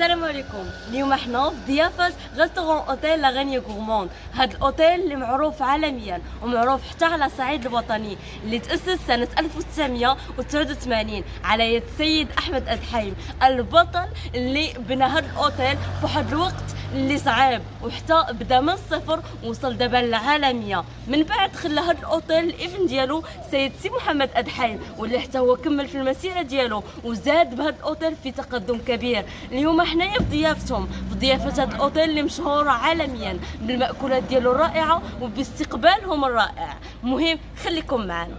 السلام عليكم. اليوم إحنا في ضيافة غاسترون اوتيل l'araignée gourmande هذا الأوتيل اللي معروف عالميا ومعروف حتى على الصعيد الوطني اللي تأسس سنة 1989 على يد السيد أحمد ادحيم البطل اللي بنى هذا الأوتيل في واحد الوقت اللي صعيب وحتى بدا من الصفر وصل دابا للعالميه من بعد خلى هذا الأوتيل الابن ديالو سيد سي محمد ادحيم واللي حتى هو كمل في المسيرة ديالو وزاد بهذا الأوتيل في تقدم كبير. اليوم حنايا في ضيافتهم في ضيافة هذا الأوتيل اللي مشهور عالميا بالمأكولات ديالو الرائعة وباستقبالهم الرائع. مهم خليكم معنا